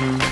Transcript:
Mm-hmm.